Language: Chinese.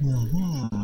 嗯哼。